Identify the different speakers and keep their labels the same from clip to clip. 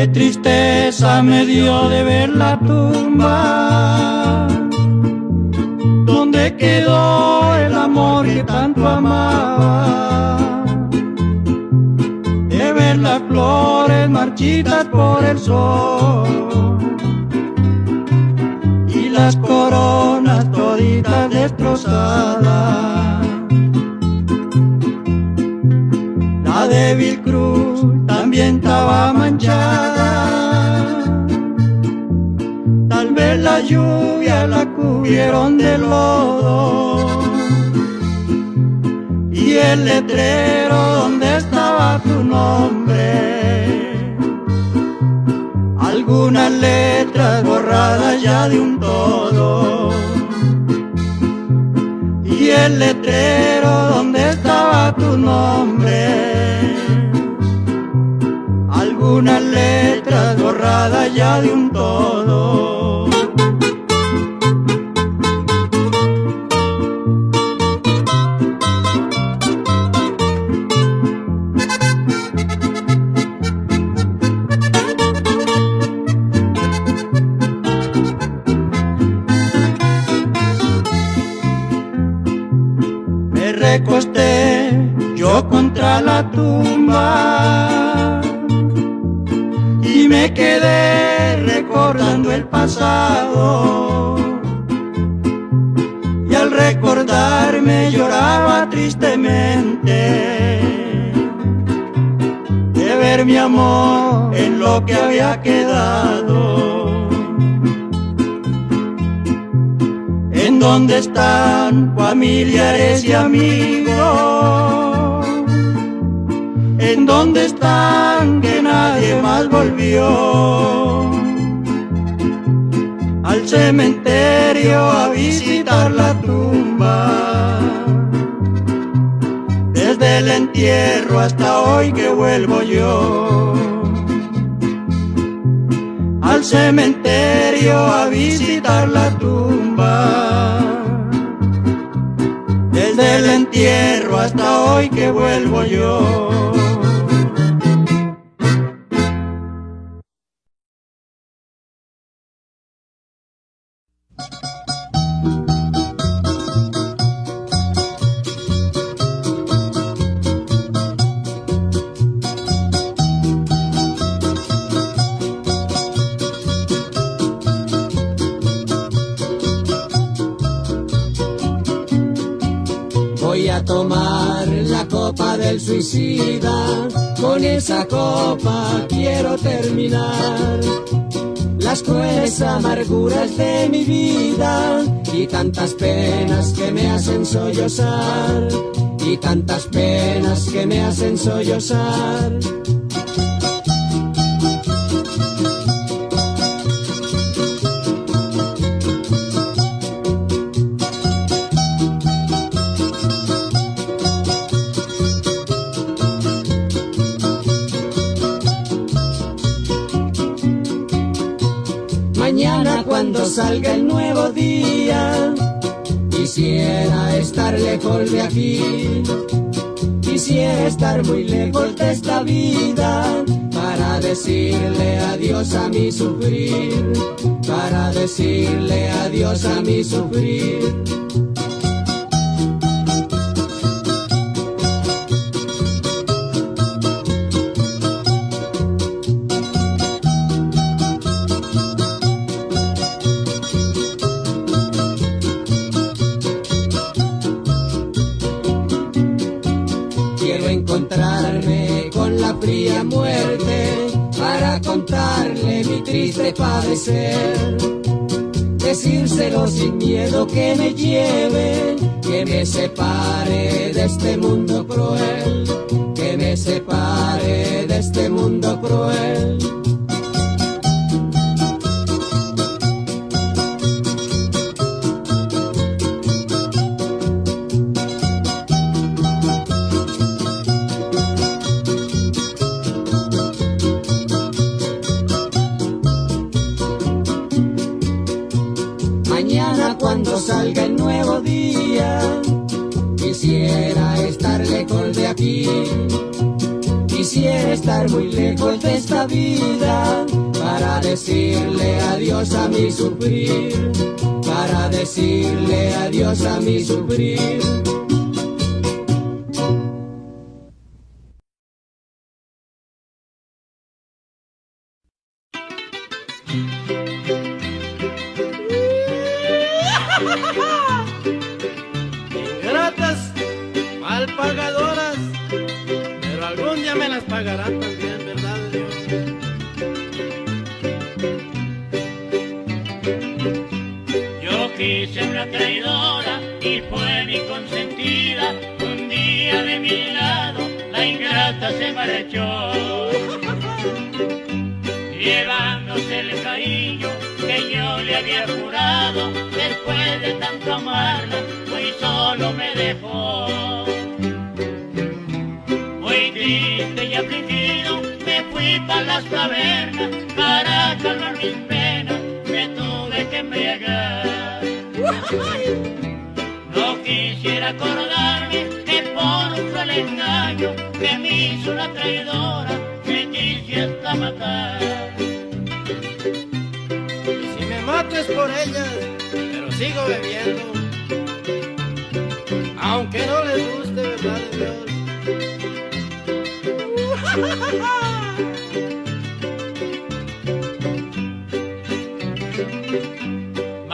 Speaker 1: qué tristeza me dio de ver la tumba donde quedó el amor que tanto amaba. De ver las flores marchitas por el sol lluvia la cubrieron de lodo. Y el letrero donde estaba tu nombre. Algunas letras borradas ya de un todo. Y el letrero donde estaba tu nombre algunas letras borradas ya de un todo. Dónde están familiares y amigos? ¿En dónde están que nadie más volvió? Al cementerio a visitar la tumba. Desde el entierro hasta hoy que vuelvo yo. Al cementerio a visitar la entierro hasta hoy que vuelvo yo.
Speaker 2: Tantas penas que me hacen sollozar y tantas penas que me hacen sollozar. Mañana cuando salga el quisiera estar lejos de aquí. Quisiera estar muy lejos de esta vida para decirle adiós a mi sufrir, para decirle adiós a mi sufrir. Padecer. Decírselo sin miedo que me lleve, que me separe de este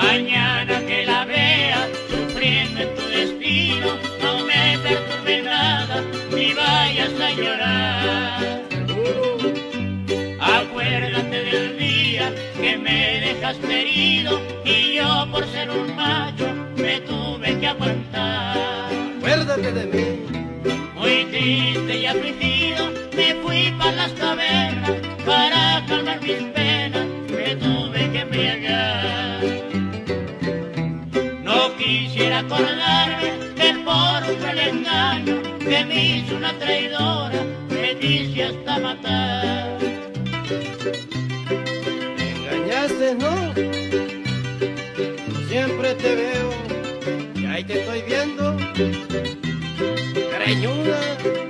Speaker 2: Mañana
Speaker 3: que la vea sufriendo en
Speaker 4: tu destino, no me perturbe nada ni vayas a llorar. Uh, acuérdate del día que me dejaste herido y yo por ser un macho me tuve que
Speaker 5: aguantar. Acuérdate de mí. Muy triste y afligido me fui para las tabernas para calmar mis penas, me tuve que embriagar. acordarme que
Speaker 6: por un mal engaño que me hizo una traidora me dice hasta matar. Me engañaste, ¿no? Siempre te veo y ahí te estoy viendo, creñuda.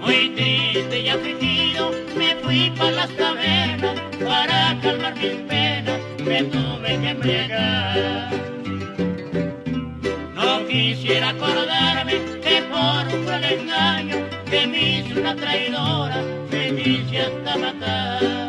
Speaker 7: Muy triste y afligido me fui para las tabernas para calmar mis penas, me tuve que embriagar. No quisiera acordarme que por un cruel engaño que me hizo una traidora, me quise hasta matar.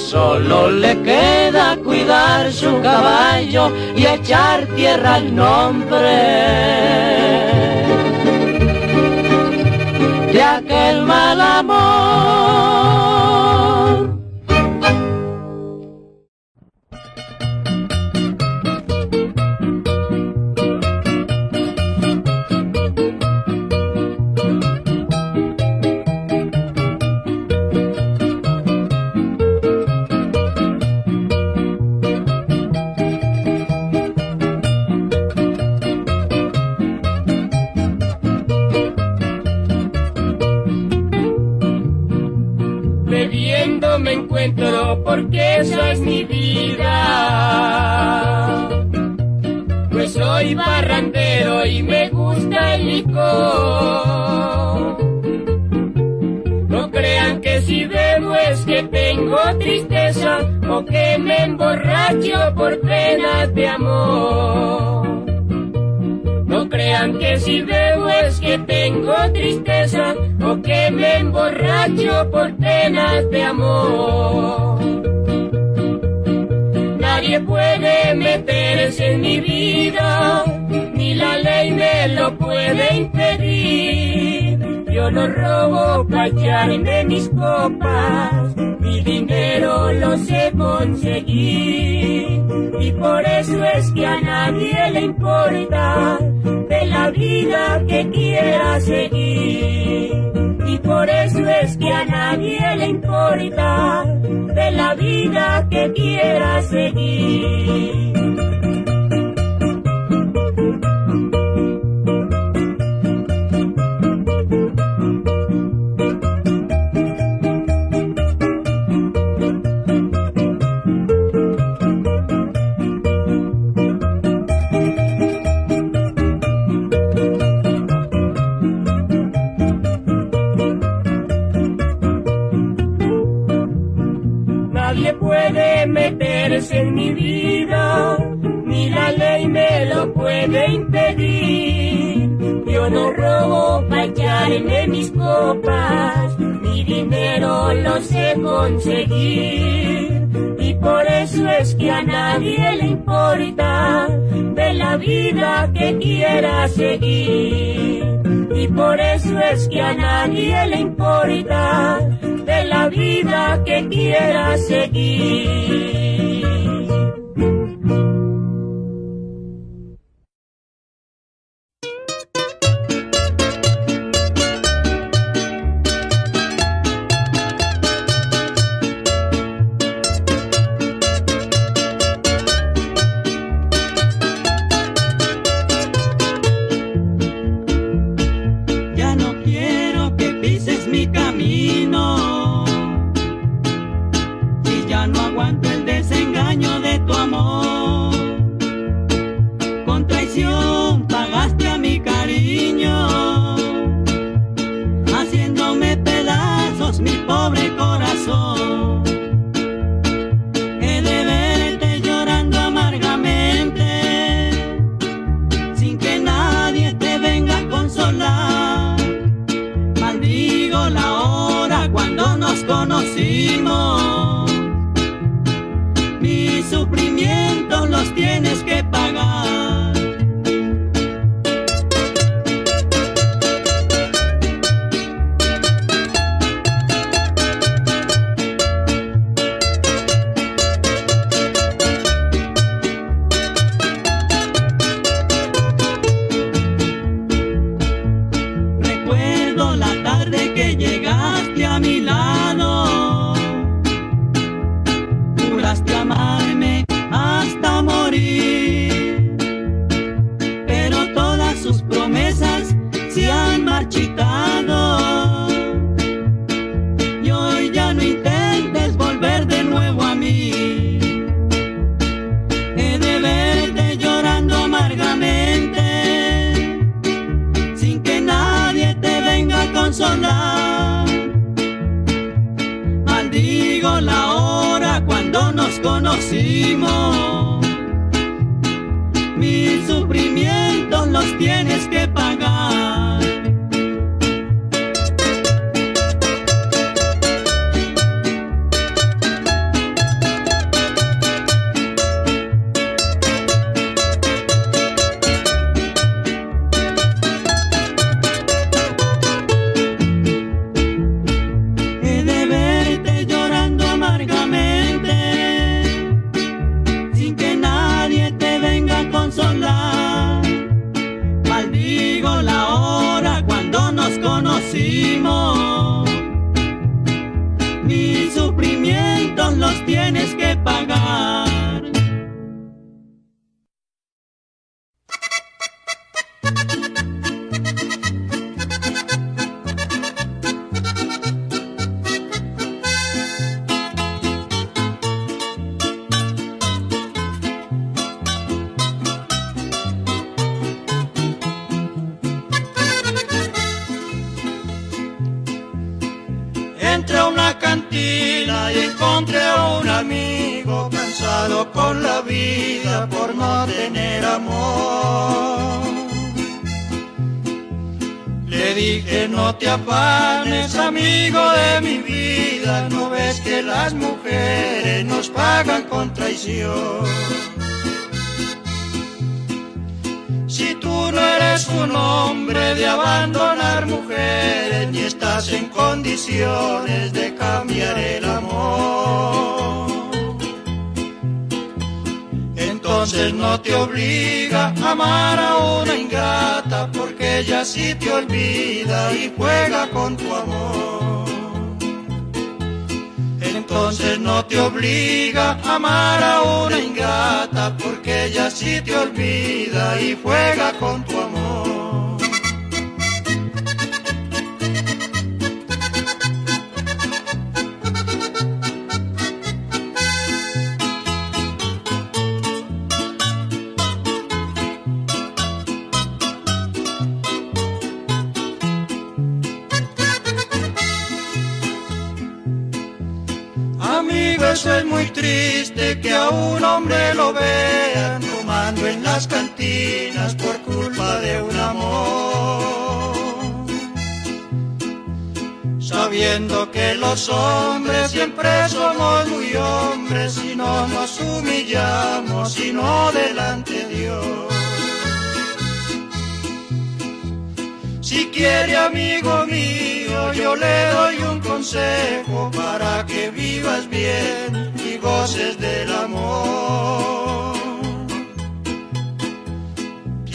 Speaker 7: Solo le queda cuidar su caballo y echar tierra al nombre de aquel mal amor.
Speaker 8: No crean que si bebo es que tengo tristeza o que me emborracho por penas de amor. No crean que si bebo es que tengo tristeza o que me emborracho por penas de amor. Nadie puede meterse en mi vida, ni la ley me lo puede impedir. Yo no robo para echarme mis copas, mi dinero lo sé conseguir. Y por eso es que a nadie le importa de la vida que quiera seguir. Y por eso es que a nadie le importa de la vida que quiera seguir. Conseguir. Y por eso es que a nadie le importa de la vida que quiera seguir. Y por eso es que a nadie le importa de la vida que quiera seguir. mi pobre corazón.
Speaker 1: vean fumando en las cantinas por culpa de un amor. Sabiendo que los hombres siempre somos muy hombres y no nos humillamos sino delante de Dios. Si quiere amigo mío, yo le doy un consejo para que vivas bien y goces del amor.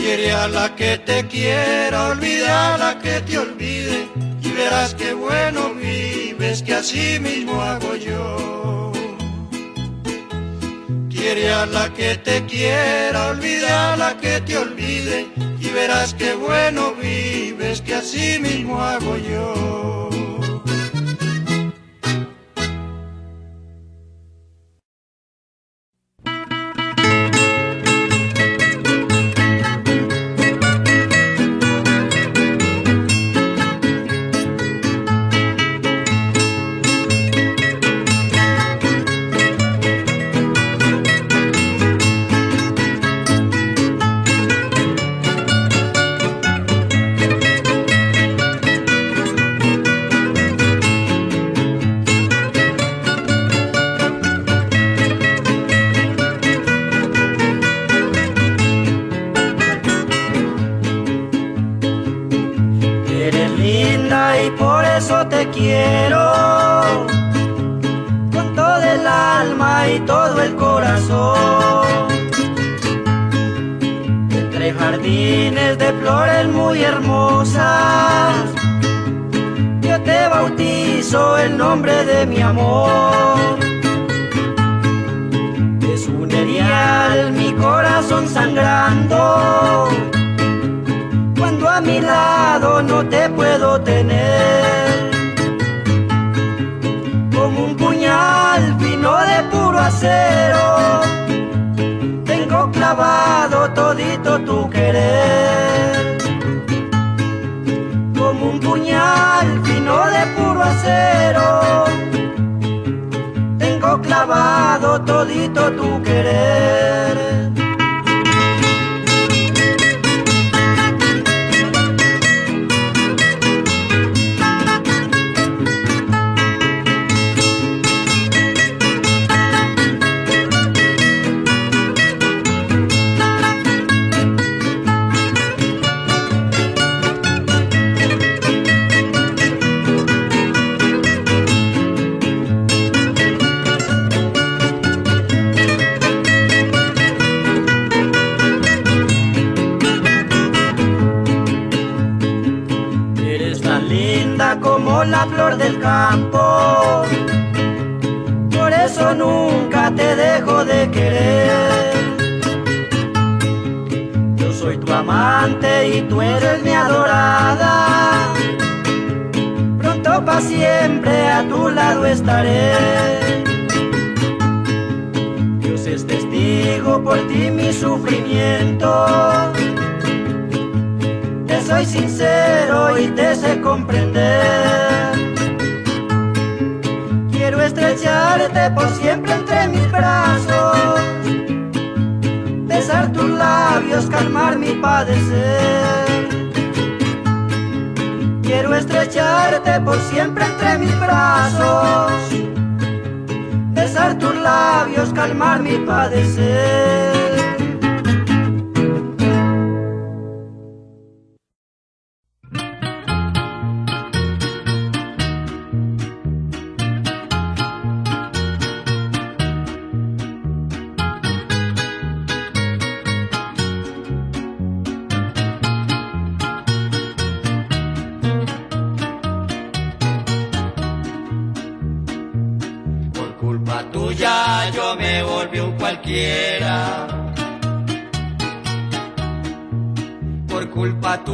Speaker 1: Quiere a la que te quiera, olvida a la que te olvide. Y verás qué bueno vives, que así mismo hago yo. Quiere a la que te quiera, olvida a la que te olvide. Y verás qué bueno vives, que así mismo hago yo.
Speaker 9: La flor del campo. Por eso nunca te dejo de querer. Yo soy tu amante y tú eres mi adorada. Pronto para siempre a tu lado estaré. Dios es testigo por ti mi sufrimiento soy sincero y te sé comprender. Quiero estrecharte por siempre entre mis brazos, besar tus labios, calmar mi padecer. Quiero estrecharte por siempre entre mis brazos, besar tus labios, calmar mi padecer.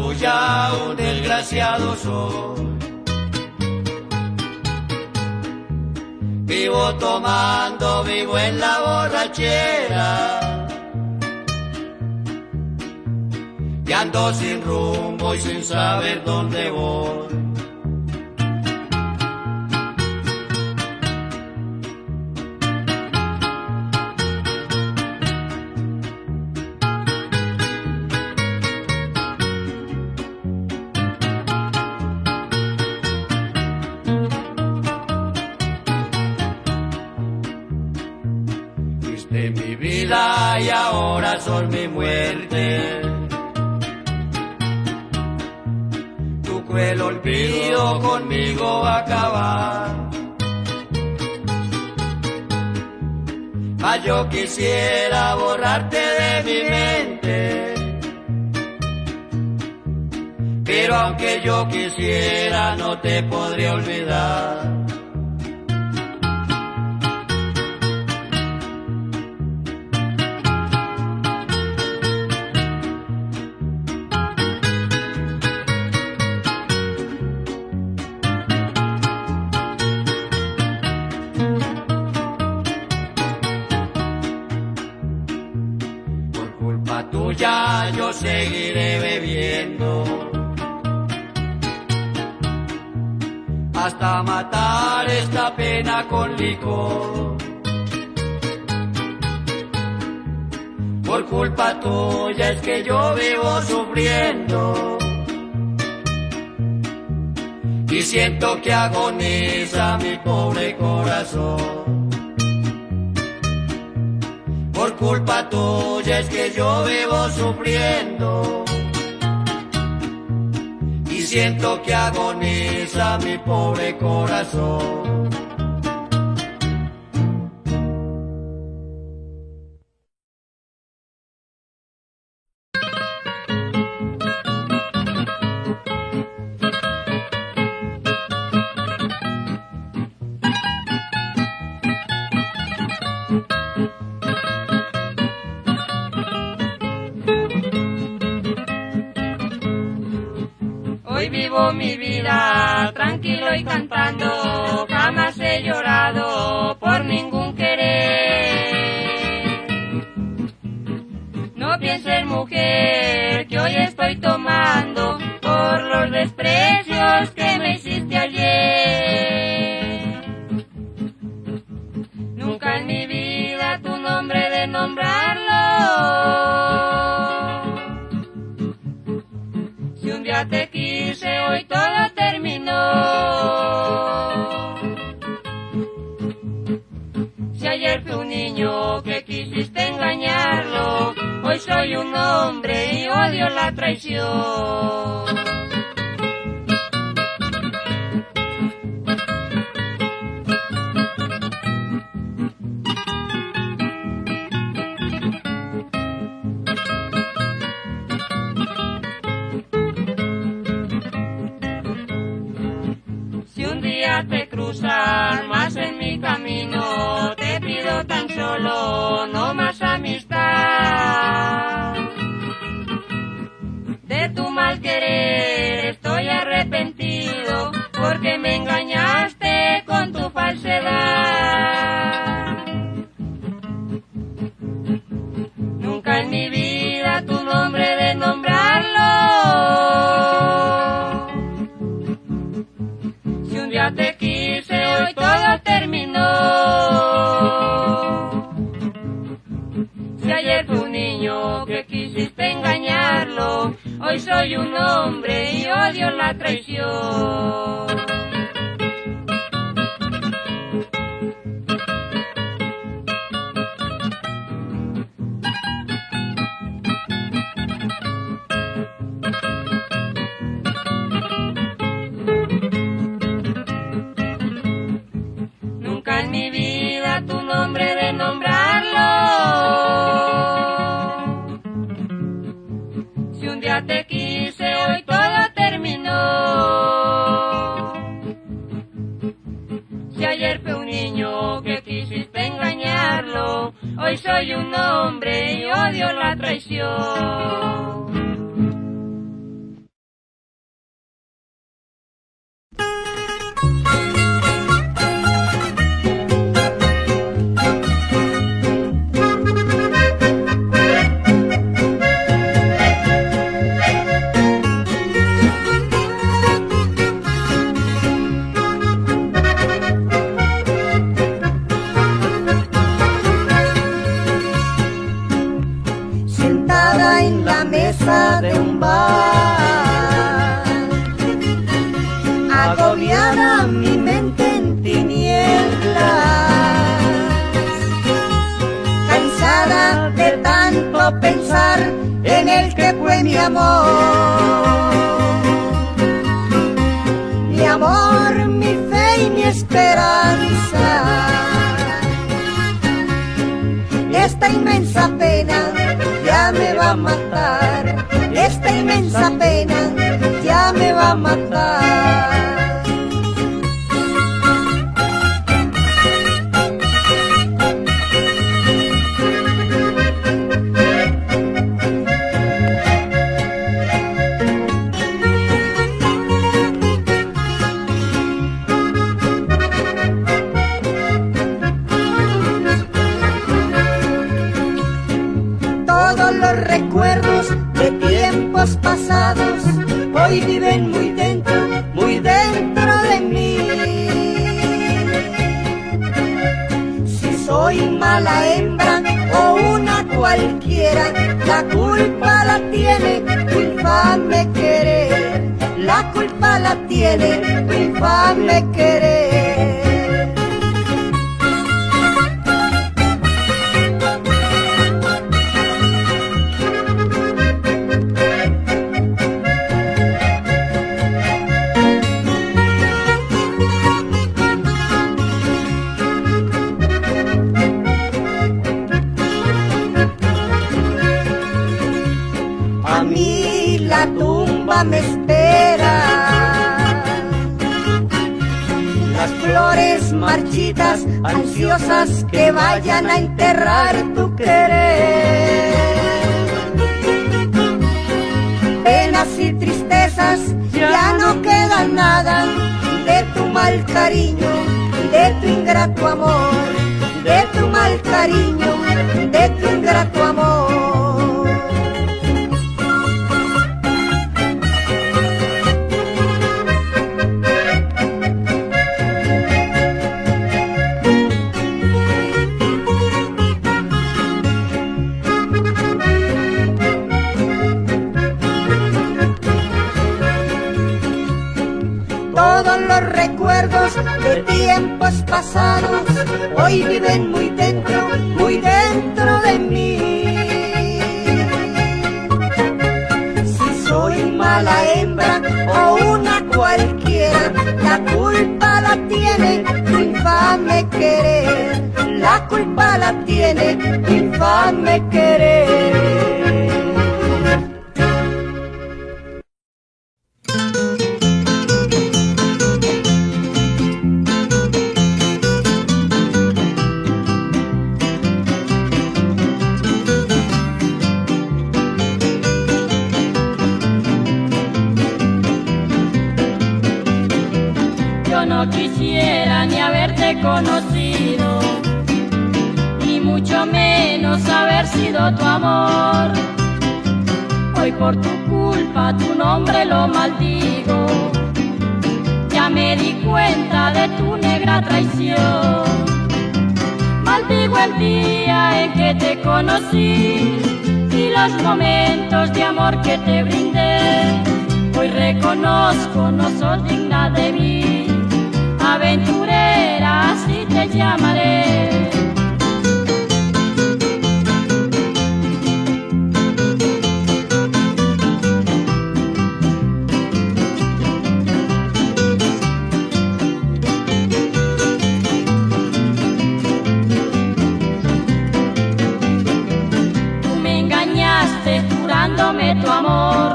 Speaker 9: Tuya un desgraciado soy. Vivo tomando, vivo en la borrachera. Y ando sin rumbo y sin saber dónde voy. Son mi muerte. Tu cruel olvido conmigo va a acabar. Mas yo quisiera borrarte de mi mente. Pero aunque yo quisiera no te podré olvidar. Siento que agoniza mi pobre corazón culpa tuya es que yo vivo sufriendo. Y
Speaker 10: siento que agoniza mi pobre corazón.
Speaker 11: la mesa de un bar. Agobiada mi mente en tinieblas, cansada de tanto pensar en el que fue mi amor. Mi amor, mi fe y mi esperanza. Esta inmensa pena me va a matar. Esta inmensa pena ya me va a matar. la hembra o una cualquiera, la culpa la tiene tu infame querer, la culpa la tiene tu infame querer. Vayan a enterrar tu querer. Penas y tristezas, ya no queda nada de tu mal cariño, de tu ingrato amor, de tu mal cariño, de tu ingrato amor. Tiempos pasados hoy viven muy dentro, muy dentro de mí. Si soy mala hembra o una cualquiera, la culpa la tiene tu infame querer. La culpa la tiene tu infame querer.
Speaker 12: Tu amor. Hoy por tu culpa tu nombre lo maldigo. Ya me di cuenta de tu negra traición. Maldigo el día en que te conocí y los momentos de amor que te brindé. Hoy reconozco no sos digna de mí. Aventurera, así llamaré. tu amor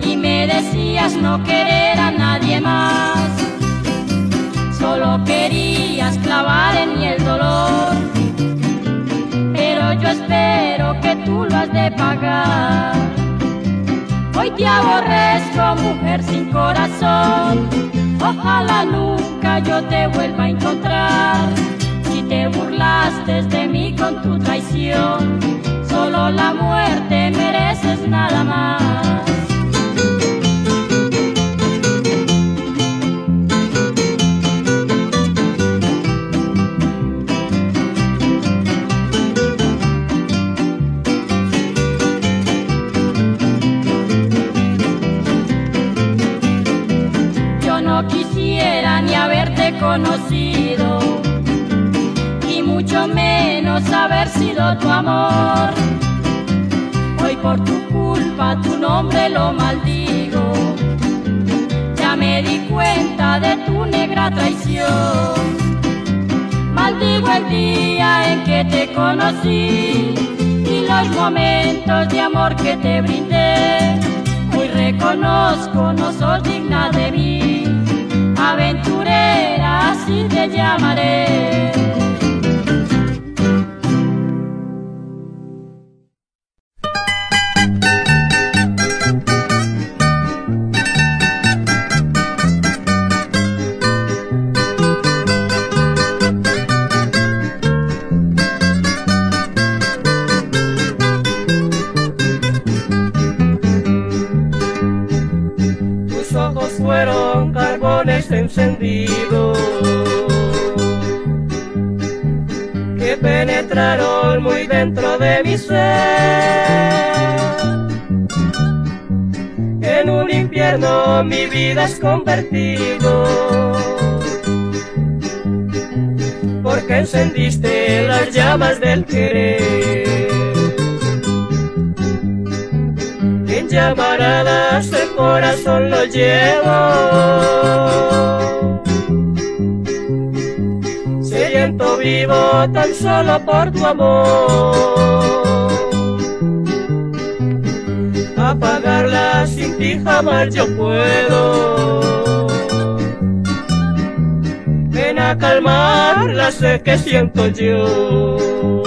Speaker 12: y me decías no querer a nadie más, solo querías clavar en mí el dolor, pero yo espero que tú lo has de pagar. Hoy te aborrezco, mujer sin corazón, ojalá nunca yo te vuelva a encontrar. Si te burlaste de mí con tu traición, solo la muerte mereces nada más. Y mucho menos haber sido tu amor por tu culpa tu nombre lo maldigo. Ya me di cuenta de tu negra traición. Maldigo el día en que te conocí y los momentos de amor que te brindé. Hoy reconozco no sos digna de mí. Aventurera, así te llamaré.
Speaker 13: Infierno mi vida es convertido. Porque encendiste las llamas del querer. En llamaradas el corazón lo llevo. vivo tan solo por tu amor. apagarla, sin ti jamás yo puedo. Ven a calmarla, sé que siento yo.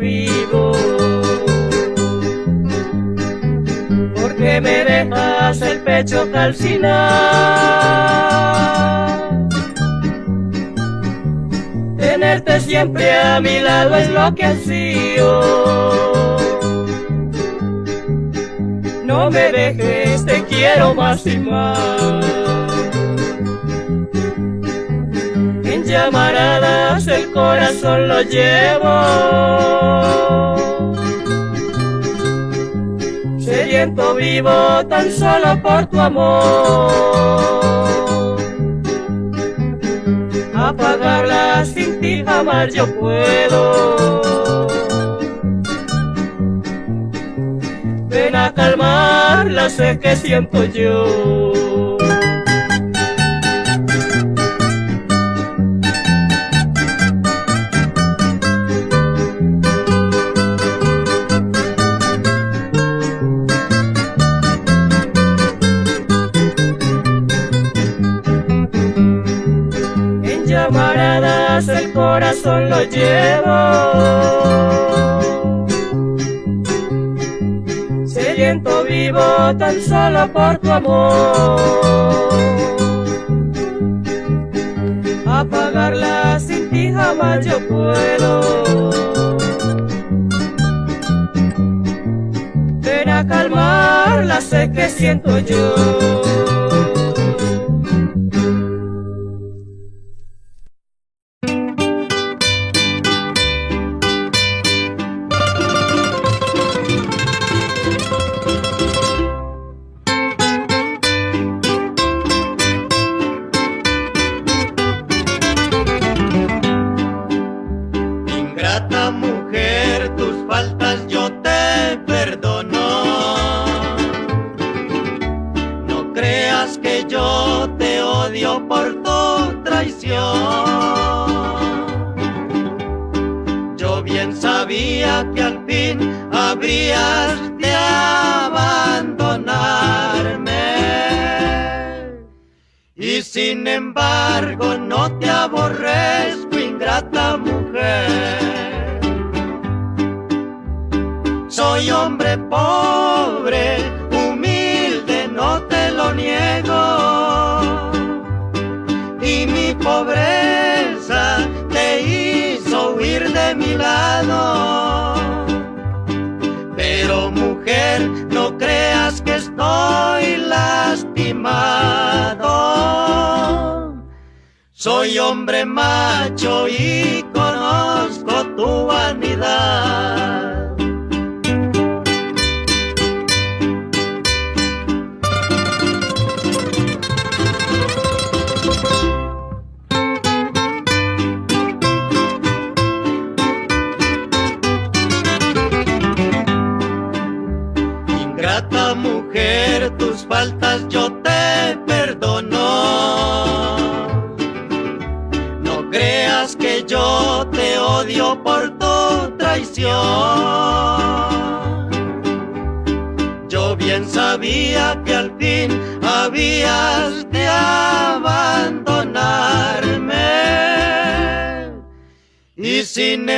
Speaker 13: Vivo. Porque me dejas el pecho calcinar. Tenerte siempre a mi lado es lo que ansío. No me dejes, te quiero más y más. Llamaradas el corazón lo llevo. Sediento vivo tan solo por tu amor. Apagarla sin ti jamás yo puedo. Ven a calmar la que siento yo. Corazón lo llevo. Sediento vivo tan solo por tu amor. Apagarla sin ti jamás yo puedo. Ven a calmar la que siento yo.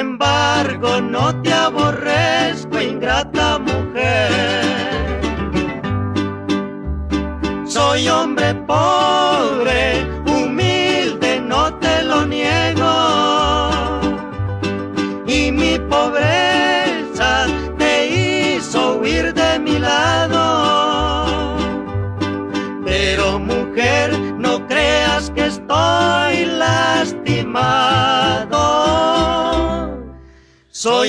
Speaker 6: Embargo no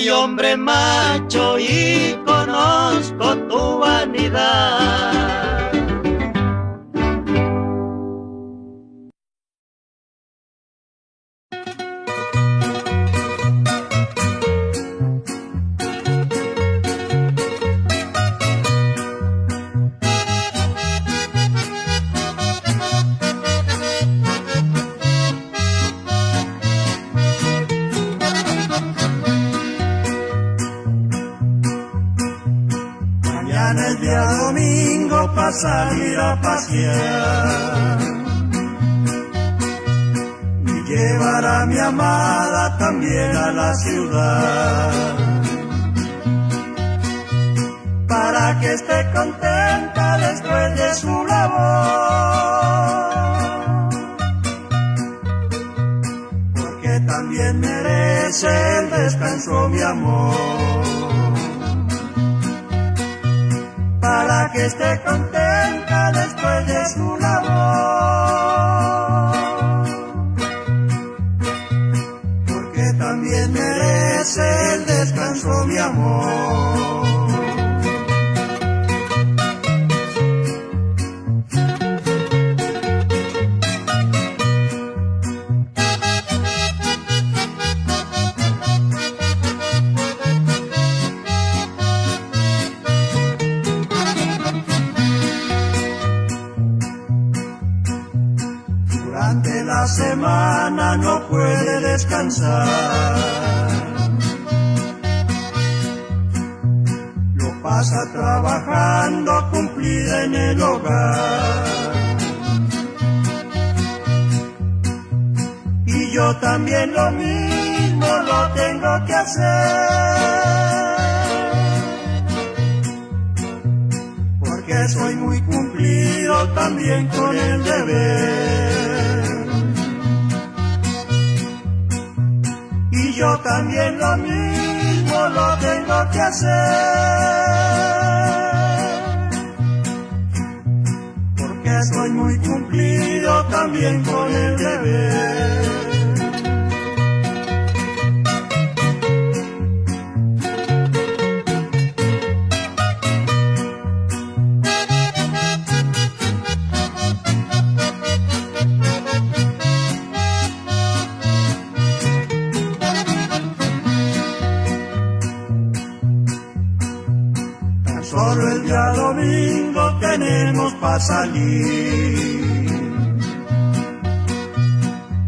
Speaker 6: Hombre macho y Yo
Speaker 1: también lo mismo lo tengo que hacer. Porque soy muy cumplido también con el deber. Salir.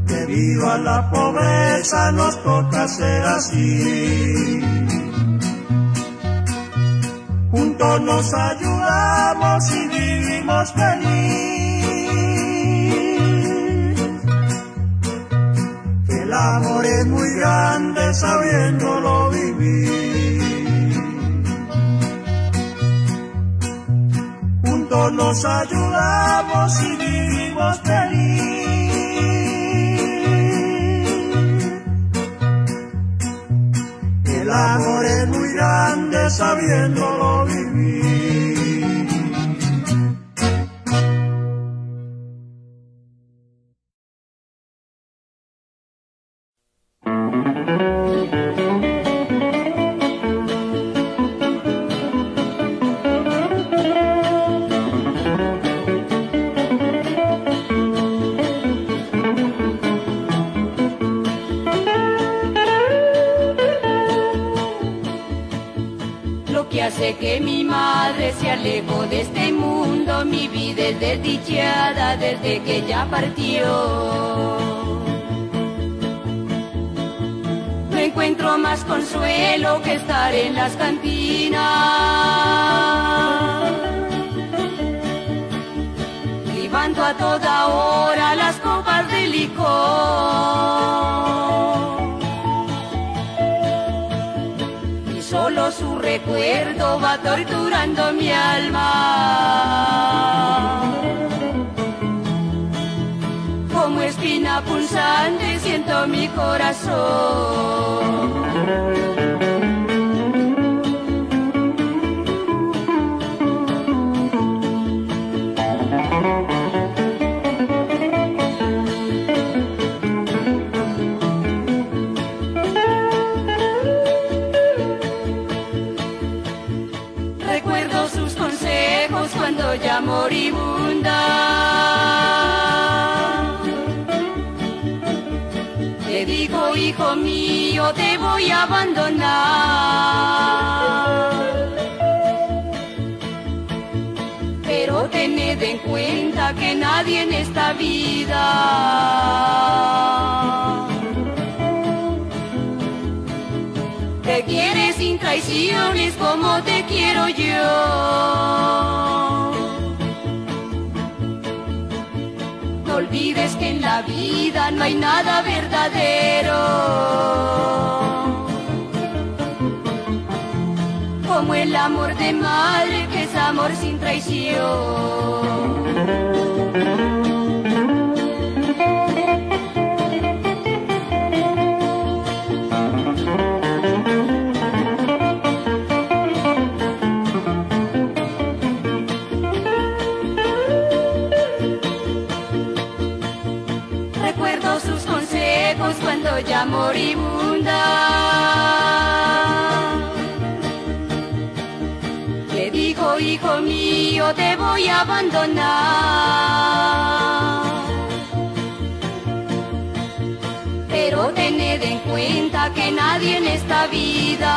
Speaker 1: Debido a la pobreza nos toca ser así. Juntos nos ayudamos y vivimos feliz. El amor es muy grande sabiéndolo vivir. Nos ayudamos y vivimos feliz. El amor es muy grande sabiéndolo
Speaker 11: mi corazón. Voy a abandonar. Pero tened en cuenta que nadie en esta vida te quieres sin traiciones como te quiero yo. No olvides que en la vida no hay nada verdadero. Como el amor de madre que es amor sin traición. ya moribunda. Voy a abandonar. Pero tened en cuenta que nadie en esta vida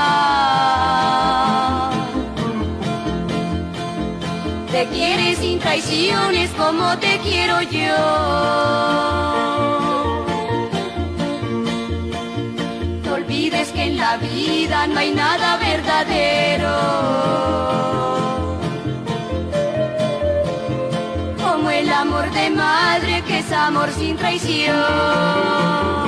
Speaker 11: te quiere sin traiciones como te quiero yo. que en la vida no hay nada verdadero. De madre que es amor sin traición.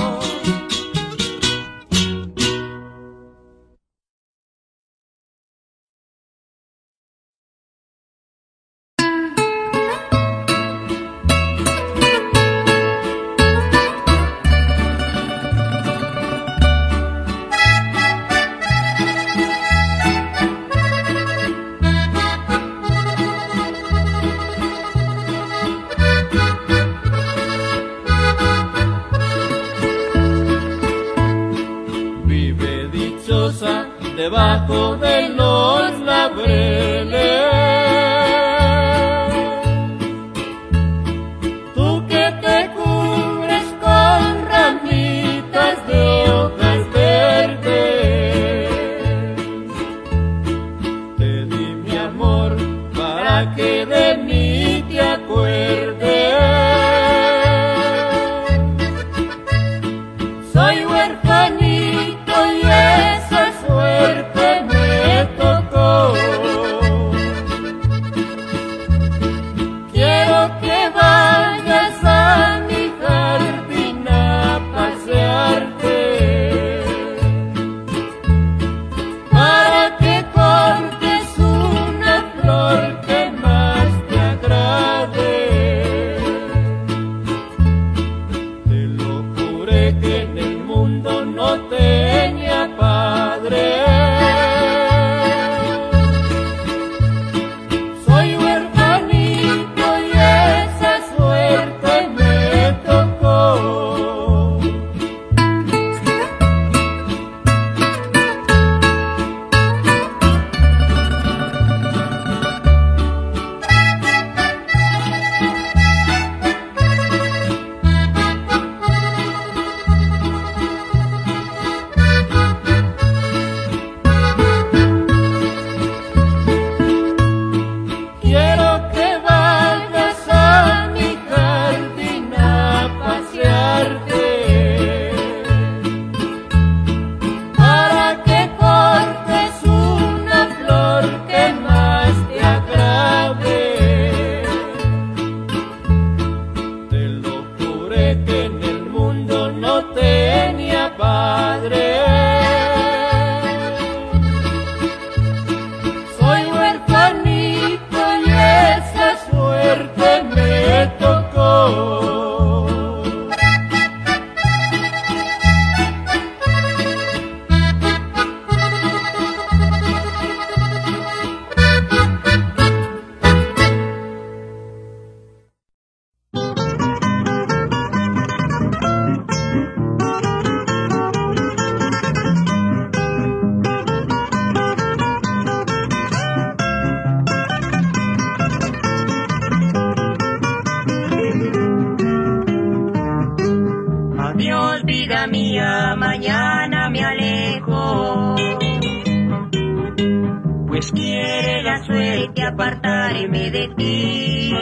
Speaker 14: apartarme de ti.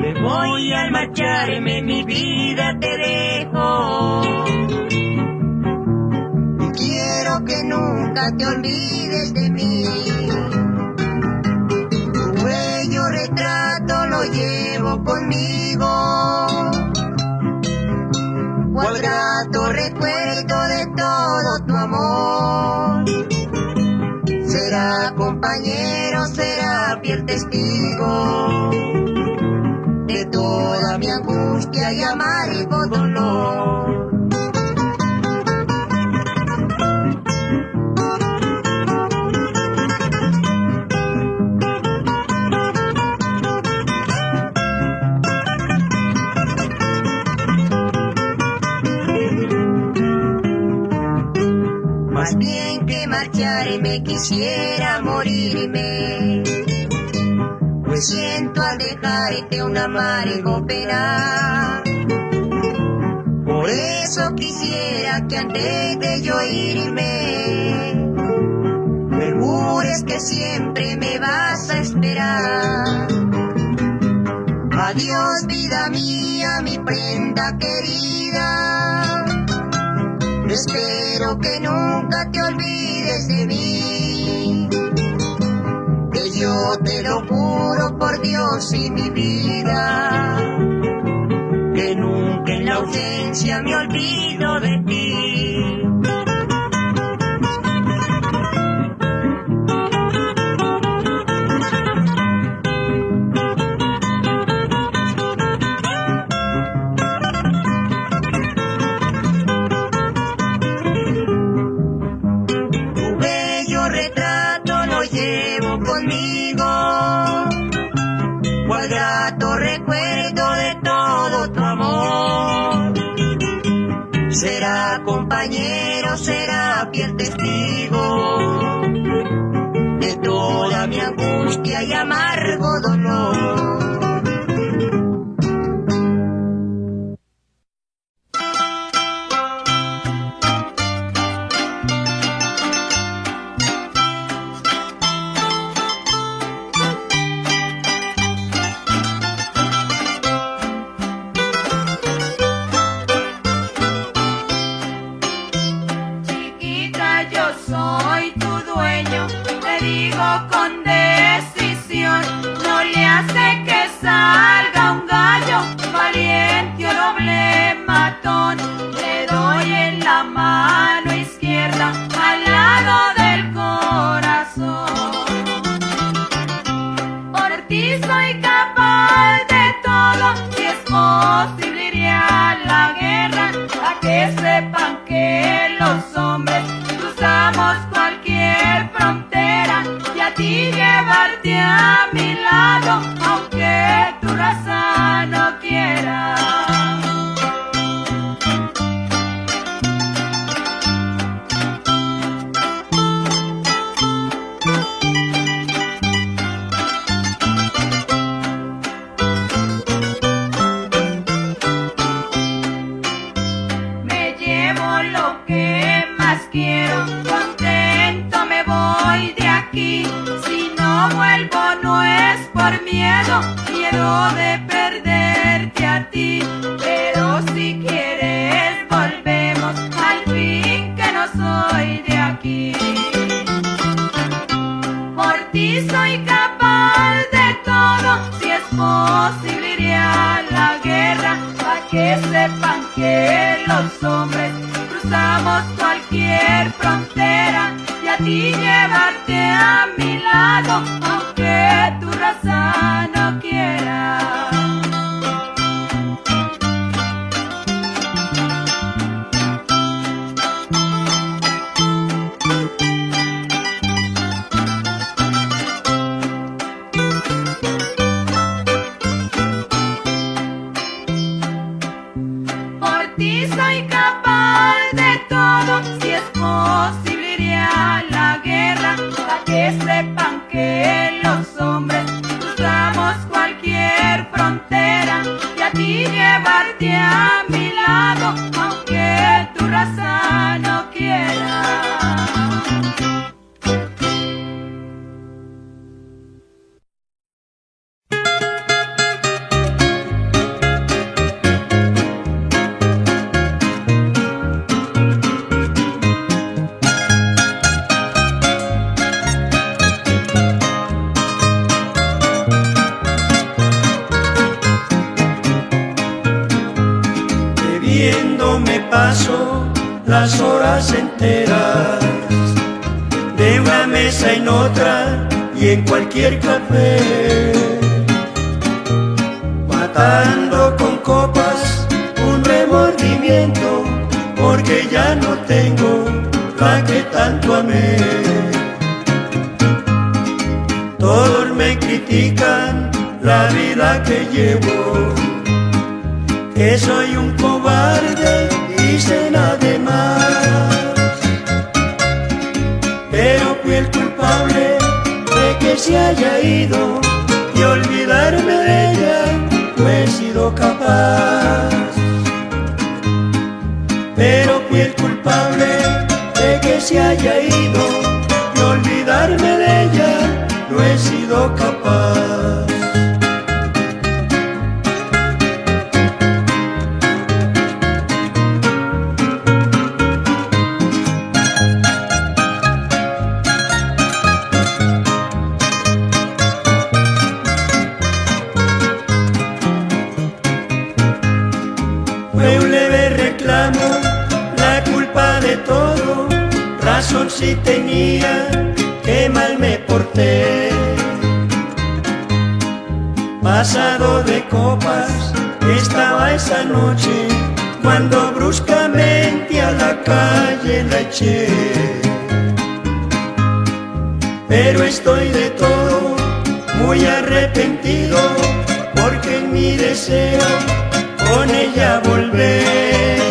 Speaker 14: Me voy al marcharme, mi vida te dejo. Quiero
Speaker 15: que nunca te olvides de mí. compañero, será
Speaker 11: fiel testigo de toda mi angustia y amargo dolor.
Speaker 14: Más quisiera morirme, pues siento al dejarte un amargo pena. Por eso quisiera que antes de yo irme, me jures que siempre me vas a esperar. Adiós vida mía, mi prenda querida. Espero que nunca te olvides de te lo juro por Dios y mi vida, que nunca en la ausencia me olvido de ti. Compañero será fiel testigo de toda mi angustia y amargo dolor.
Speaker 1: reclamo la culpa de todo, razón si tenía que mal me porté. Pasado de copas estaba esa noche cuando bruscamente a la calle la eché. Pero estoy de todo muy arrepentido porque en mi deseo con ella volver.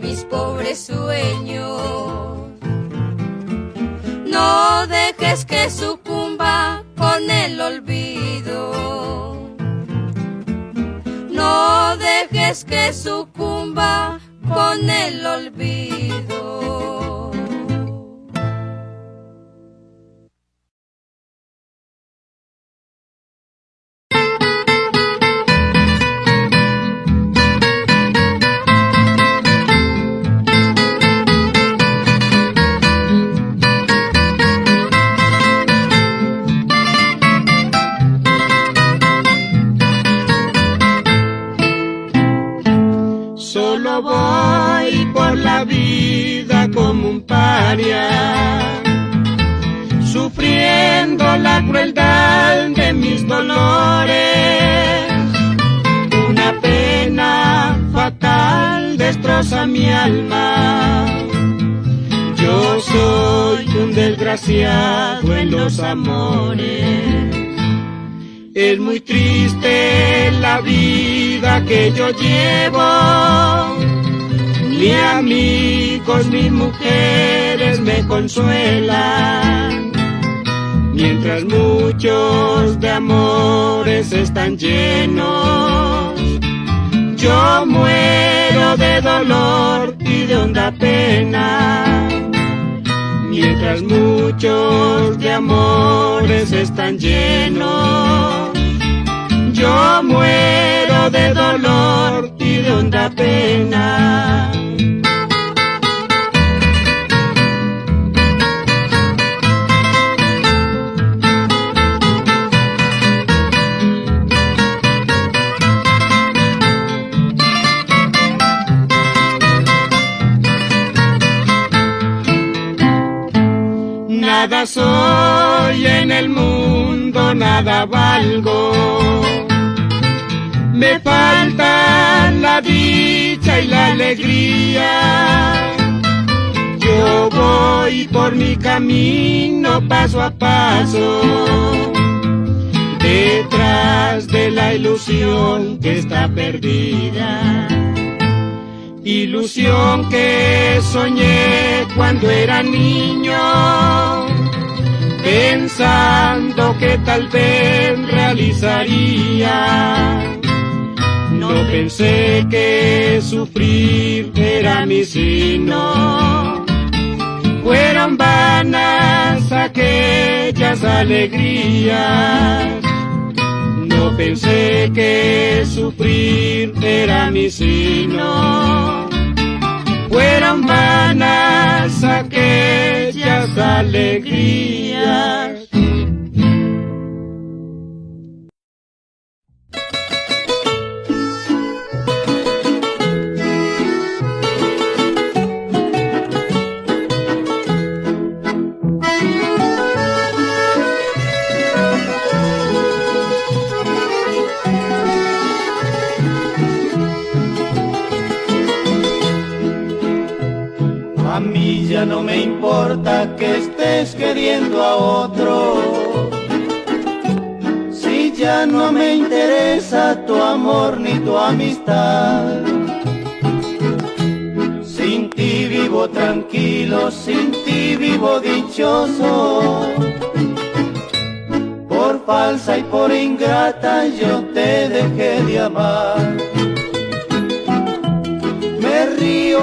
Speaker 16: Mis pobres sueños. No dejes que sucumba con el olvido. No dejes que sucumba con el olvido.
Speaker 17: Sufriendo la crueldad de mis dolores. Una pena fatal destroza mi alma. Yo soy un desgraciado en los amores. Es muy triste la vida que yo llevo. Ni amigos ni mujeres me consuelan. Mientras muchos de amores están llenos. Yo muero de dolor y de honda pena. Mientras muchos de amores están llenos, yo muero de dolor y de honda pena. Nada soy en el mundo, nada valgo. Me faltan la dicha y la alegría. Yo voy por mi camino paso a paso, detrás de la ilusión que está perdida. Ilusión que soñé cuando era niño, pensando que tal vez realizaría. No pensé que sufrir era mi sino. Fueron vanas aquellas alegrías. No pensé que sufrir era mi sino. Fueron vanas aquellas alegrías.
Speaker 1: Importa que estés queriendo a otro. Si ya no me interesa tu amor ni tu amistad. Sin ti vivo tranquilo, sin ti vivo dichoso. Por falsa y por ingrata yo te dejé de amar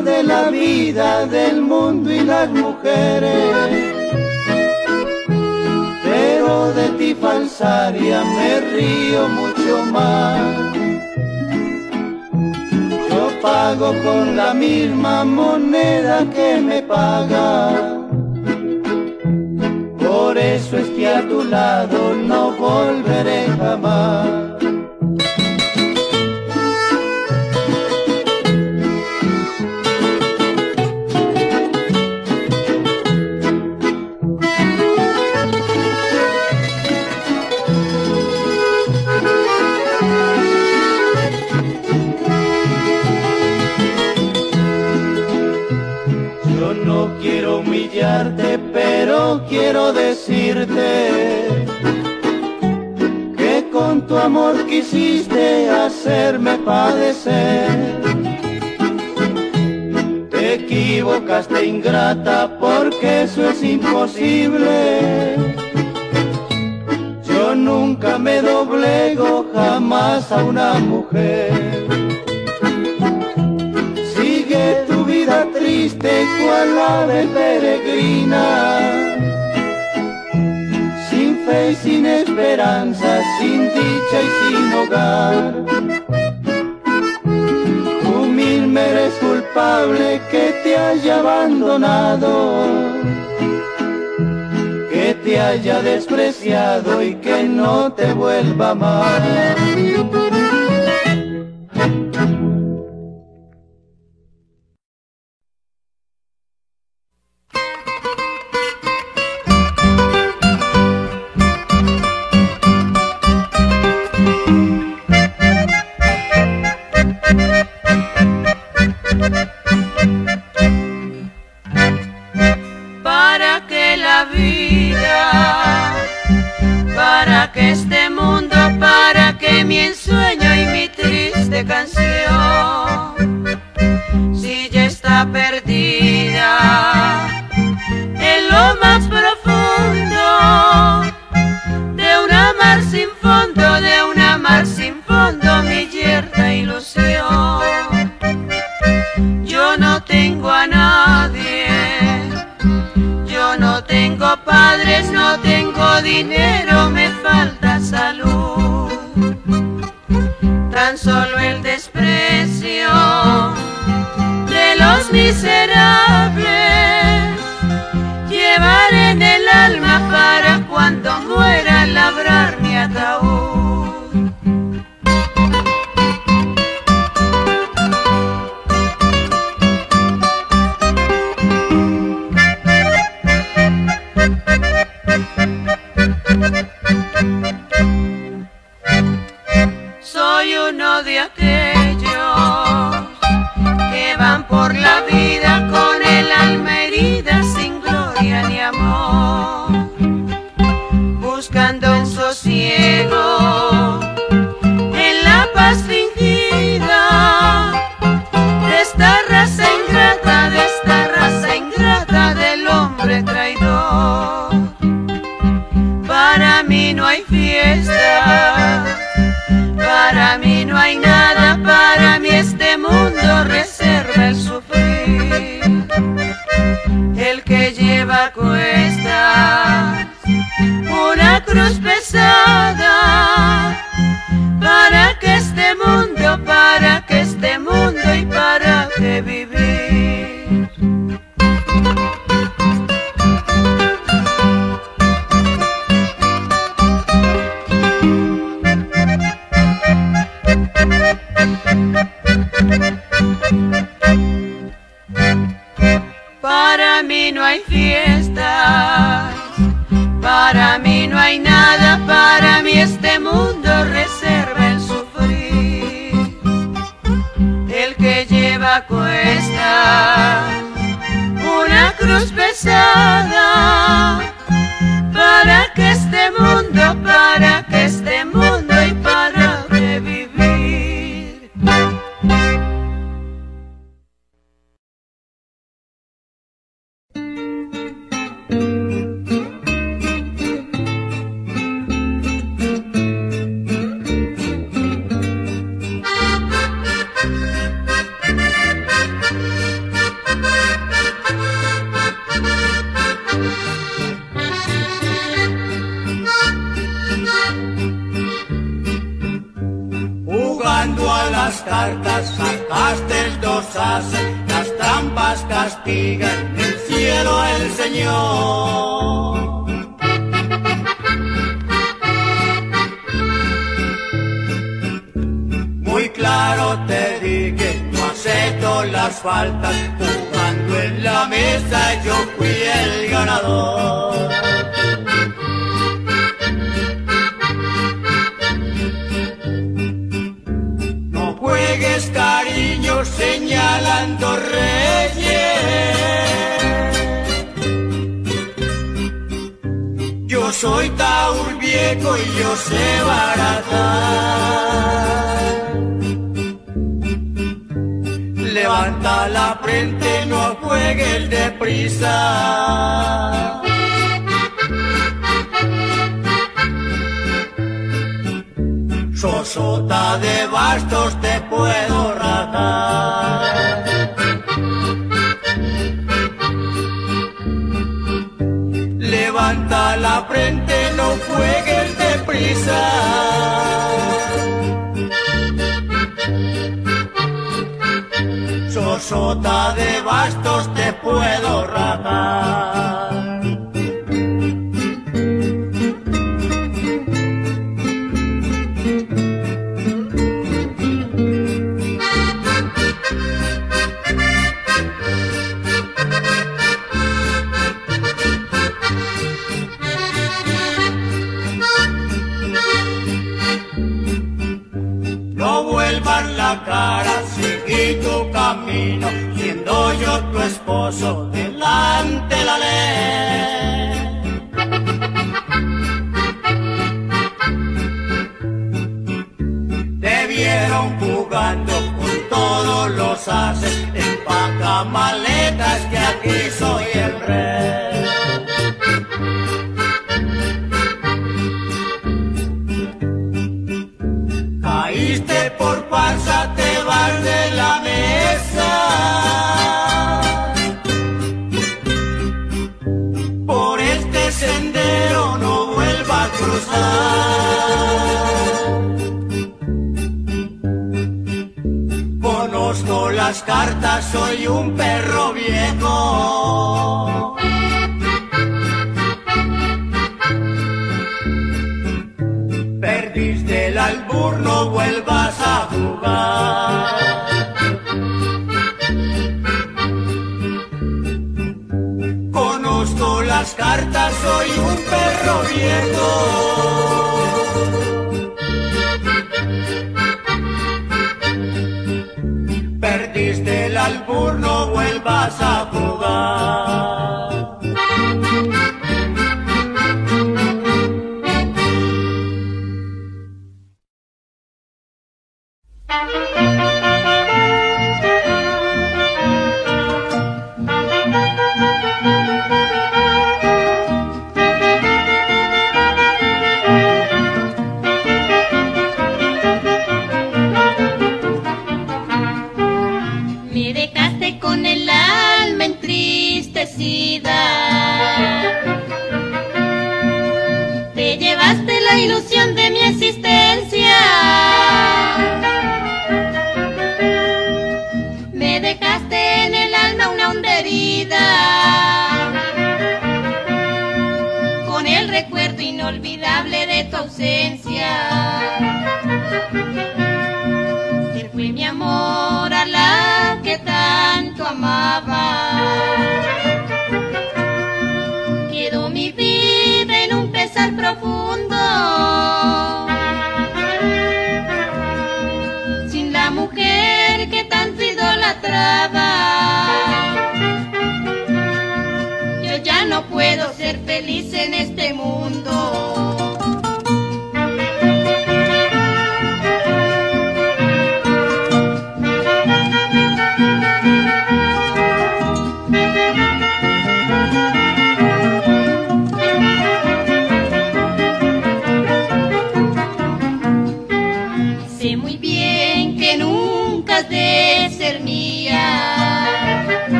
Speaker 1: de la vida, del mundo y las mujeres. Pero de ti falsaria me río mucho más. Yo pago con la misma moneda que me paga. Por eso es que a tu lado no volveré jamás. Quiero decirte que con tu amor quisiste hacerme padecer. Te equivocaste ingrata porque eso es imposible. Yo nunca me doblego jamás a una mujer. Sigue tu vida triste cual ave peregrina, sin esperanza, sin dicha y sin hogar. Tú mismo eres culpable que te haya abandonado, que te haya despreciado y que no te vuelva uno
Speaker 18: de aquellos que van por la vida con el este mundo reserva el sufrir. El que lleva cuestas una cruz pesada.
Speaker 19: Para mí no hay nada, para mí este mundo reserva el sufrir.
Speaker 6: El que lleva a cuesta una cruz pesada. Para que este mundo, para que este mundo Muy claro te dije, no acepto las faltas, jugando en la mesa yo fui el ganador. No juegues cariño señalando reyes. soy taur viejo y yo sé baratar. Levanta la frente, no juegues deprisa. Sosota de bastos te puedo jueguen de prisa. Sosota de bastos te puedo rajar.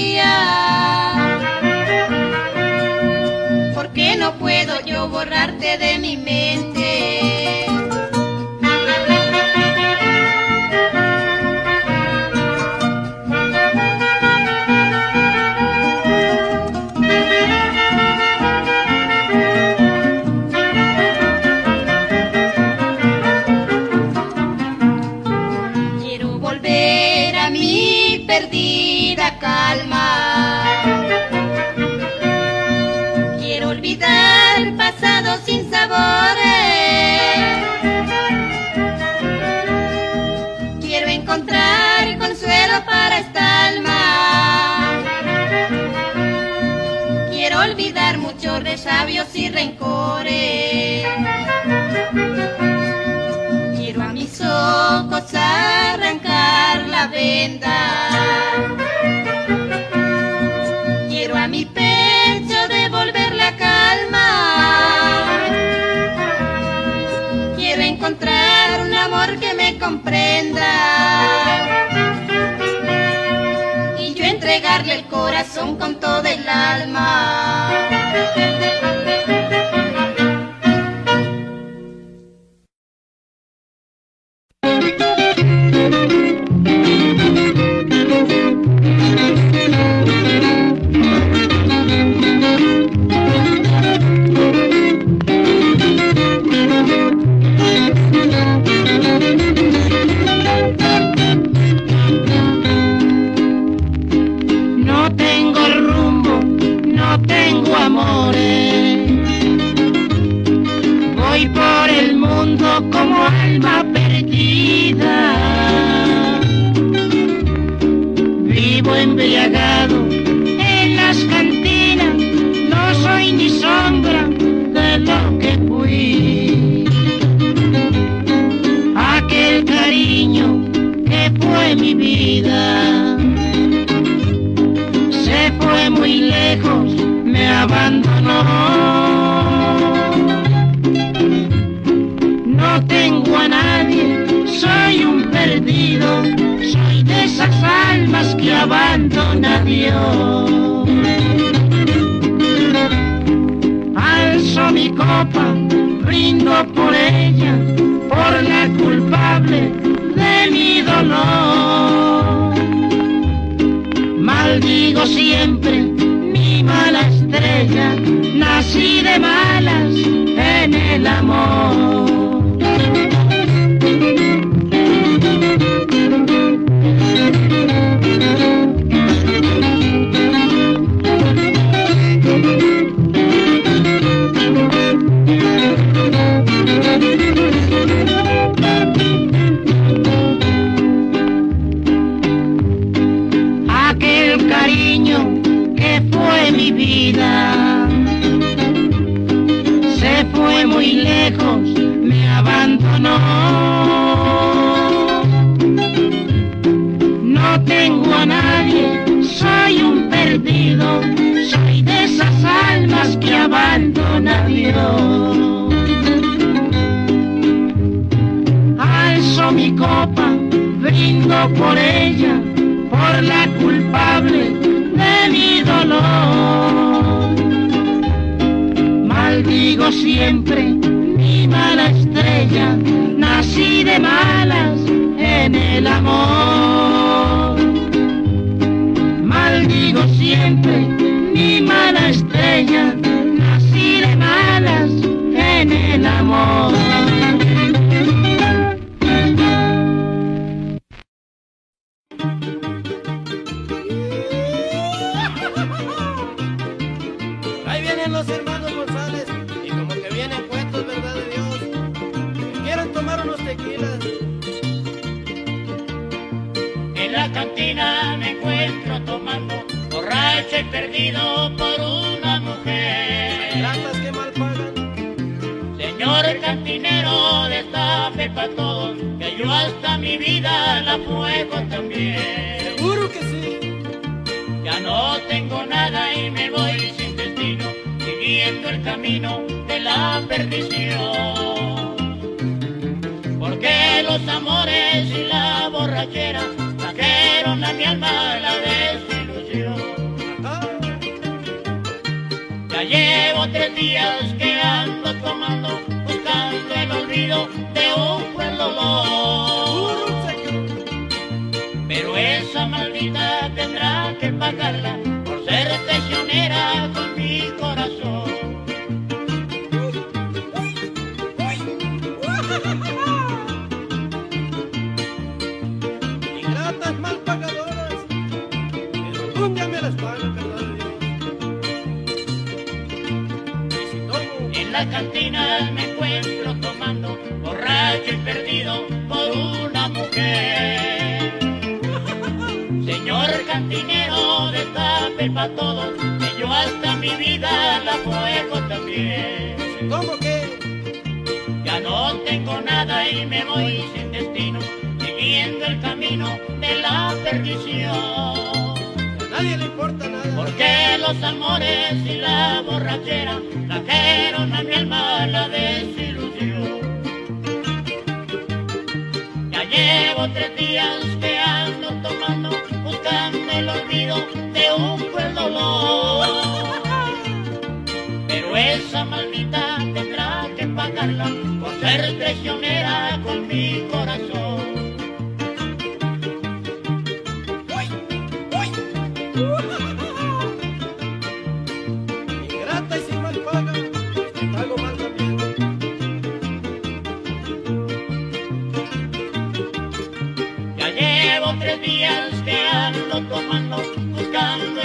Speaker 20: Todavía. Porque no puedo yo borrarte de mi mente. Muchos resabios y rencores. Quiero a mis ojos arrancar la venda. Quiero a mi pecho devolver la calma. Quiero encontrar un amor que me comprenda. Y yo entregarle el corazón con todo el alma.
Speaker 18: No abandona Dios. Alzo mi copa, brindo por ella, por la culpable de mi dolor. Maldigo siempre mi mala estrella, nací de malas en el amor. Muy lejos, me abandonó. No tengo a nadie, soy un perdido, soy de esas almas que abandona Dios. Alzo mi copa, brindo por ella, por la culpable de mi dolor. Siempre mi mala estrella, nací de malas en el amor. Maldigo siempre mi mala estrella, nací de malas en el amor.
Speaker 3: Yo hasta mi vida la juego también.
Speaker 21: Seguro que sí.
Speaker 3: Ya no tengo nada y me voy sin destino, siguiendo el camino de la perdición. Porque los amores y la borrachera trajeron a mi alma la desilusión. Ya llevo tres días que ando tomando, buscando el olvido de un dolor. Pero esa maldita tendrá que pagarla por ser traicionera con mi corazón.
Speaker 21: Ingratas mal pagadoras. Pero día me las pagan,
Speaker 3: En la cantina me encuentro tomando, borracho y perdido por una mujer. Señor cantinero, destape pa' todos, que yo hasta mi vida la juego también.
Speaker 21: tomo qué.
Speaker 3: Ya no tengo nada y me voy sin destino, siguiendo el camino de la perdición.
Speaker 21: A nadie le importa nada.
Speaker 3: Porque los amores y la borrachera trajeron a mi alma la desilusión. Llevo tres días que ando tomando, buscando el olvido de un buen dolor. Pero esa maldita tendrá que pagarla por ser traicionera con mi corazón.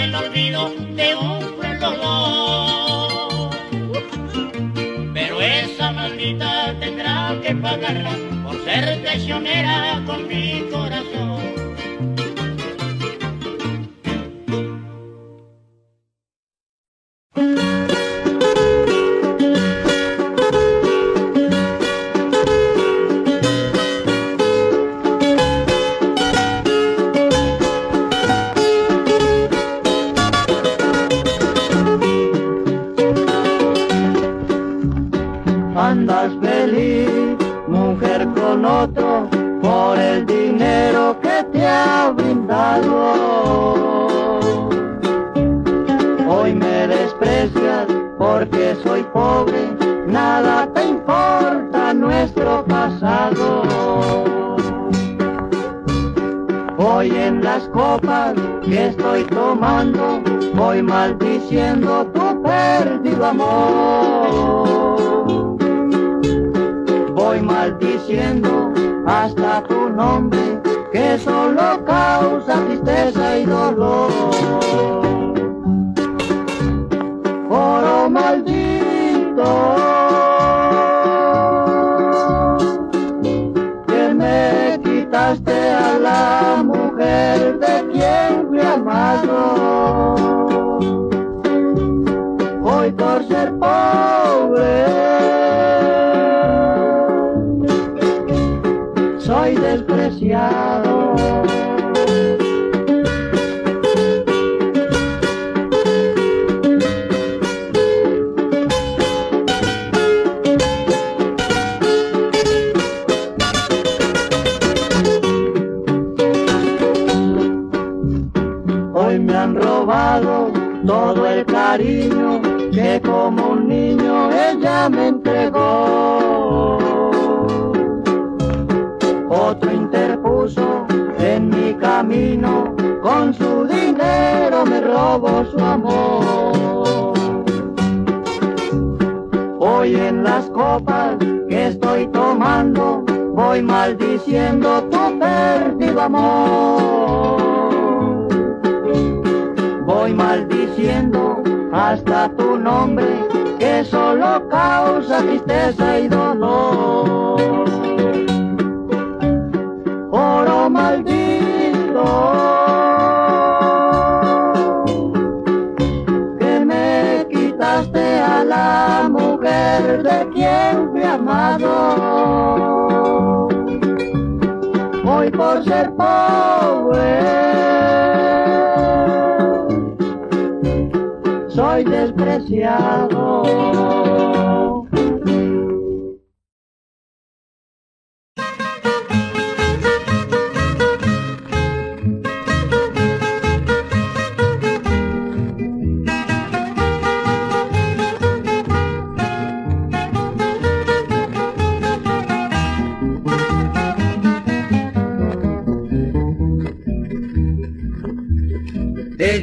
Speaker 3: El olvido de un dolor. Pero esa maldita tendrá que pagarla por ser traicionera con mi corazón.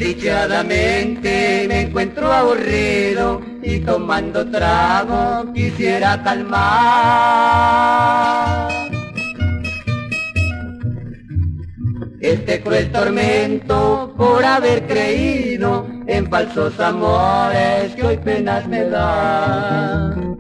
Speaker 22: Desdichadamente me encuentro aburrido y tomando trago quisiera calmar. Este cruel tormento por haber creído en falsos amores que hoy penas me dan.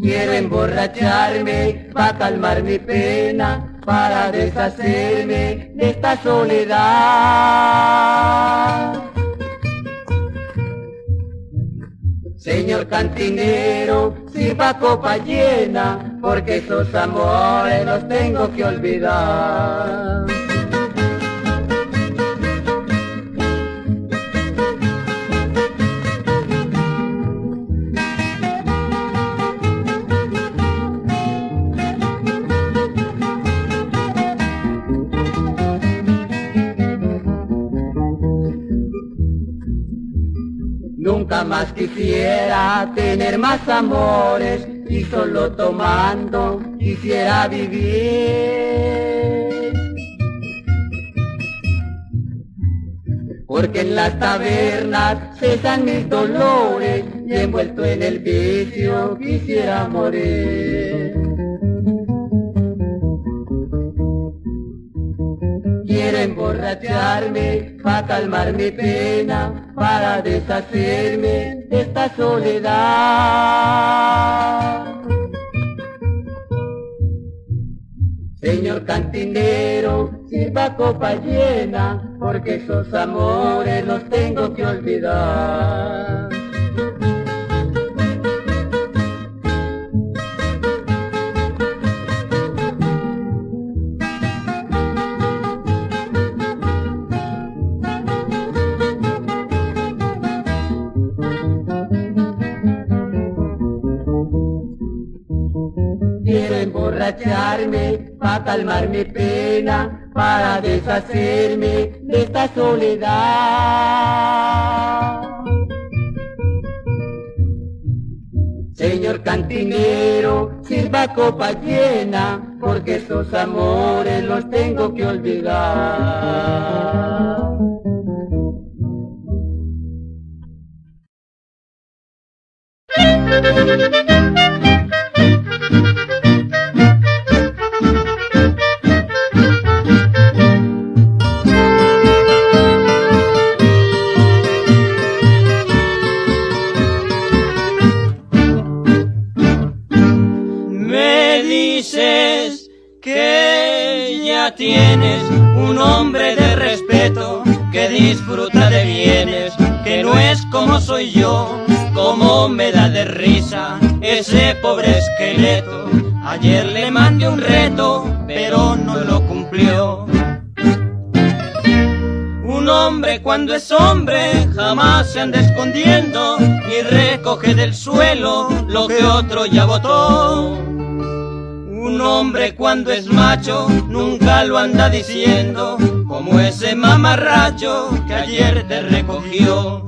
Speaker 22: Quiero emborracharme para calmar mi pena, para deshacerme de esta soledad. Señor cantinero, sirva copa llena, porque esos amores los tengo que olvidar. Más quisiera tener más amores y solo tomando quisiera vivir. Porque en las tabernas cesan mis dolores y envuelto en el vicio quisiera morir. Quiero emborracharme para calmar mi pena, para deshacerme de esta soledad. Señor cantinero, sirva copa llena, porque esos amores los tengo que olvidar. Calmar mi pena, para deshacerme de esta soledad. Señor cantinero, sirva copa llena, porque esos amores los tengo que olvidar.
Speaker 9: Tienes un hombre de respeto que disfruta de bienes, que no es como soy yo, como me da de risa ese pobre esqueleto. Ayer le mandé un reto, pero no lo cumplió. Un hombre cuando es hombre jamás se anda escondiendo y recoge del suelo lo que otro ya votó. Un hombre cuando es macho nunca lo anda diciendo como ese mamarracho que ayer te recogió.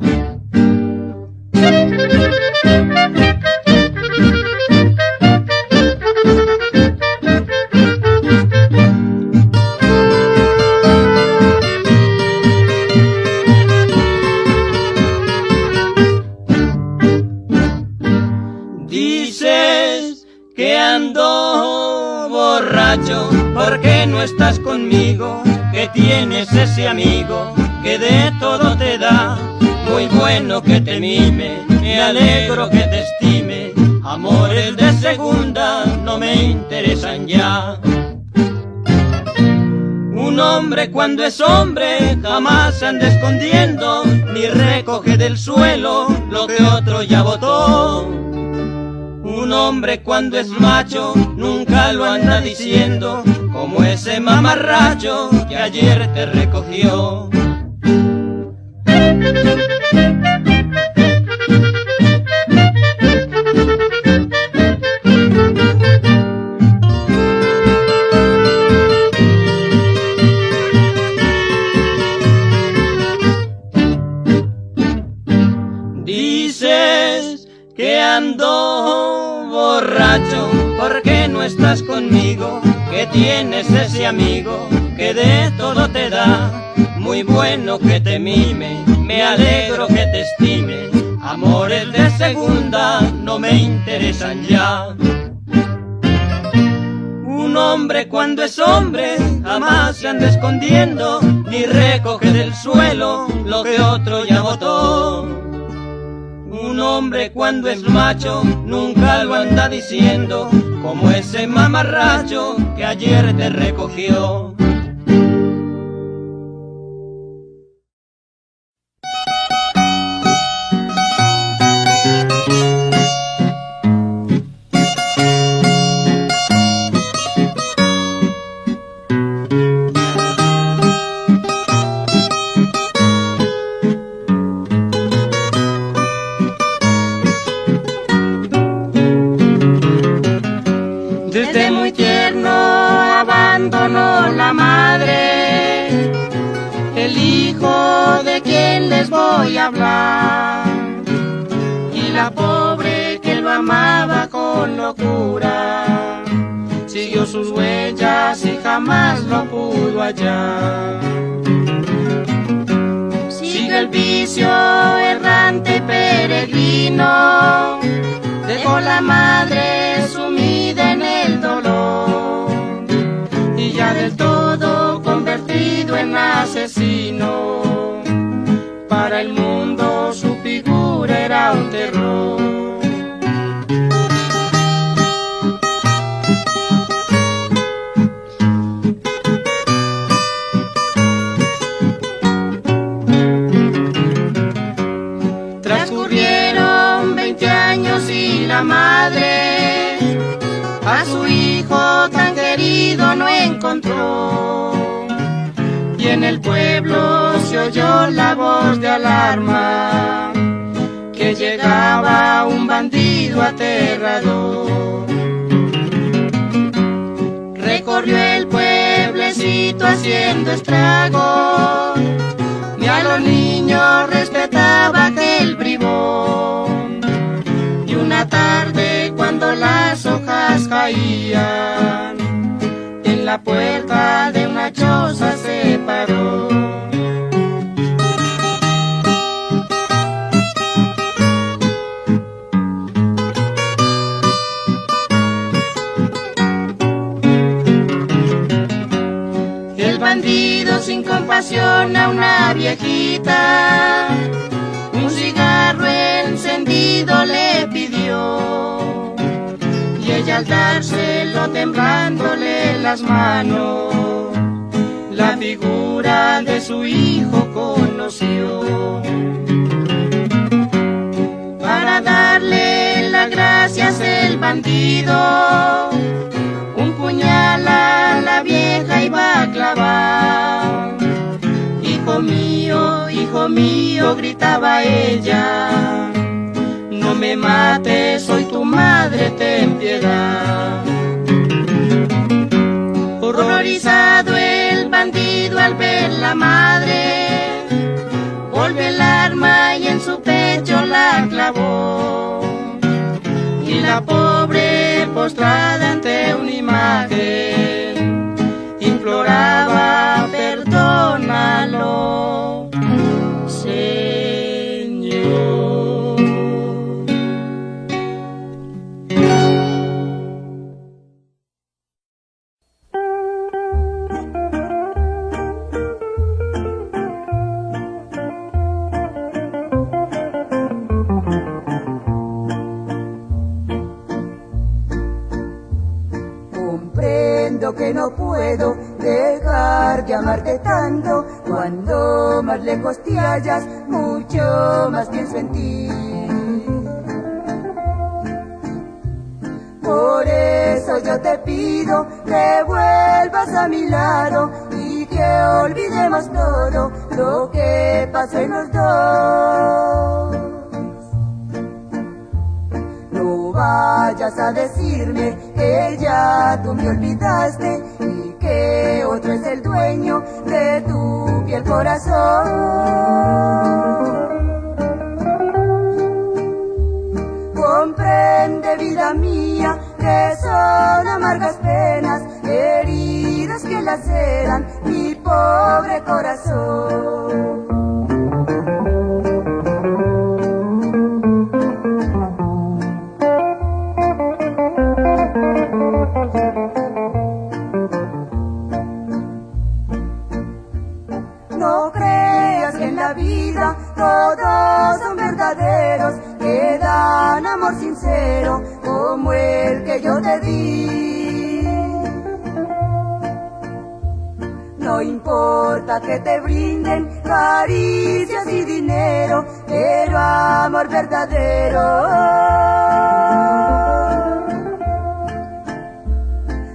Speaker 9: Borracho porque no estás conmigo, que tienes ese amigo que de todo te da, muy bueno que te mime, me alegro que te estime, amores de segunda no me interesan ya. Un hombre cuando es hombre jamás anda escondiendo, ni recoge del suelo lo que otro ya votó. Un hombre cuando es macho nunca lo anda diciendo, como ese mamarracho que ayer te recogió. Dices que ando borracho porque no estás conmigo, que tienes ese amigo que de todo te da, muy bueno que te mime, me alegro que te estime, amores de segunda no me interesan ya. Un hombre cuando es hombre jamás se anda escondiendo, ni recoge del suelo lo que otro ya votó. Un hombre cuando es macho nunca lo anda diciendo, como ese mamarracho que ayer te recogió.
Speaker 18: A su hijo tan querido no encontró. Y en el pueblo se oyó la voz de alarma que llegaba un bandido aterrador. Recorrió el pueblecito haciendo estragos, ni a los niños respetaba aquel bribón. Y una tarde cuando las hojas caían, en la puerta de una choza se paró. El bandido sin compasión a una viejita, un cigarro encendido le pidió. Al dárselo temblándole las manos, la figura de su hijo conoció. Para darle las gracias el bandido, un puñal a la vieja iba a clavar. Hijo mío, hijo mío, gritaba ella, me mates, soy tu madre, ten piedad. Horrorizado el bandido al ver la madre, volvió el arma y en su pecho la clavó. Y la pobre postrada ante una imagen, imploraba perdónalo,
Speaker 11: Que no puedo dejar de amarte tanto. Cuando más lejos te hallas, mucho más pienso en ti. yo te pido que vuelvas a mi lado y que olvidemos todo lo que pasó en los dos. No vayas a decirme que ya tú me olvidaste y que otro es el dueño de tu piel corazón. Comprende vida mía que son amargas penas, heridas que laceran mi pobre corazón. Vida todos son verdaderos, que dan amor sincero como el que yo te di. No importa que te brinden caricias y dinero, pero amor verdadero.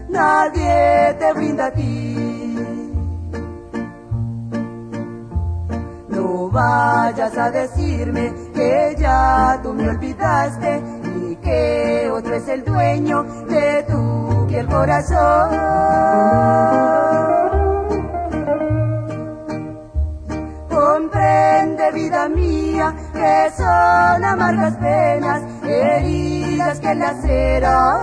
Speaker 11: Nadie te brinda a ti. No vayas a decirme que ya tú me olvidaste y que otro es el dueño de tu piel corazón. Comprende vida mía que son amargas penas, heridas que laceran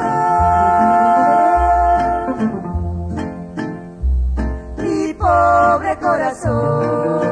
Speaker 11: mi pobre corazón.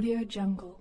Speaker 23: Audio Jungle.